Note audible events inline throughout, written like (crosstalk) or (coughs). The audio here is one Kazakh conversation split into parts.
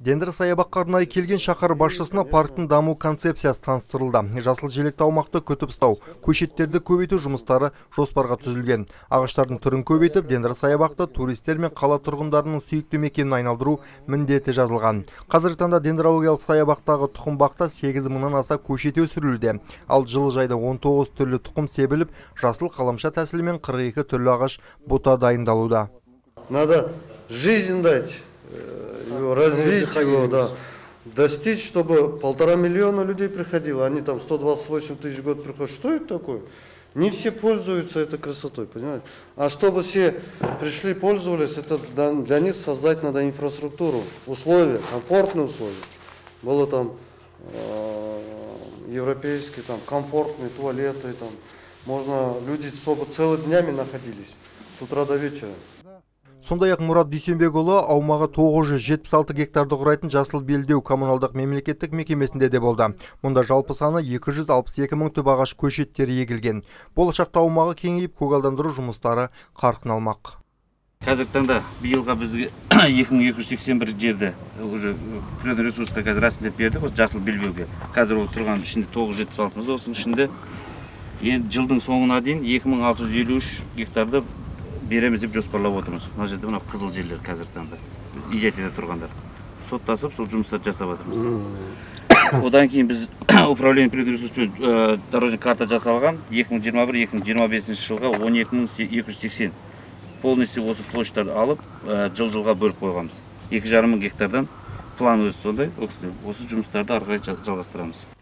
дендір саябаққа арнайы келген шаһар басшысына парктің даму концепциясы таныстырылды. Жасыл желекті аумақты күтіп ұстау көшеттерді көбейту жұмыстары жоспарға түзілген. Ағаштардың түрін көбейтіп дендір саябақты туристер мен қала тұрғындарының сүйікті мекеніне айналдыру міндеті жазылған. Қазіргі таңда дендрологиялық саябақтағы тұқым бақта 8 мыңнан аса көшет өсірілуде. Ал жылыжайда 19 түрлі тұқым себіліп жасыл қаламша тәсілімен 42 түрлі ағаш бұта дайындалуда. Надо жизнь дать, его, развить его, да. Достичь, чтобы полтора миллиона людей приходило. Они там 128 тысяч в год приходят. Что это такое? Не все пользуются этой красотой, понимаете? А чтобы все пришли, пользовались, это для, для них создать надо инфраструктуру, условия, комфортные условия. Было там э, европейские, там, комфортные туалеты, там. Можно люди, чтобы целыми днями находились, с утра до вечера. Сондай ақ мұрат дүйсенбекұлы аумағы 976 гектарды құрайтын жасыл белдеу коммуналдық мемлекеттік мекемесінде де болды. Мұнда жалпы саны 262 мың түп ағаш көшеттері егілген. Болашақта аумағы кеңейіп көгалдандыру жұмыстары қарқын алмақ. Қазіргі таңда биылға бізге (coughs) 2281 жерді уже природный ресурсқа қазір рәсімдеп бердік осы жасыл белбеуге. Қазір ол тұрған ішінде 976 осының ішінде енді жылдың соңына дейін 2653 гектарды береміз деп жоспарлап отырмыз. Мына жерде мына қызыл жерлер қазіргі таңда. Ижетеде тұрғандар. Соттасып сол жұмыстарды жасап жатырмыз. Одан кейін біз (coughs) управление ресурспен дорожный карта жасалған. 2021-2025 жылға 12280 полностью осы площадьтарды алып жыл жылға бөліп қойғанбыз. Екі жарым мың гектардан план өзі сондай. Осы жұмыстарды ары қарай жалғастырамыз.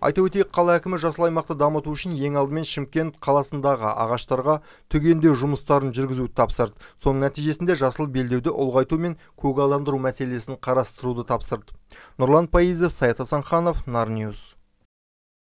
Айта өтейік қала әкімі жасыл аймақты дамыту үшін ең алдымен шымкент қаласындағы ағаштарға түгендеу жұмыстарын жүргізуді тапсырды. Соның нәтижесінде жасыл белдеуді ұлғайту мен көгалдандыру мәселесін қарастыруды тапсырды. Нұрлан пайызов саят асанханов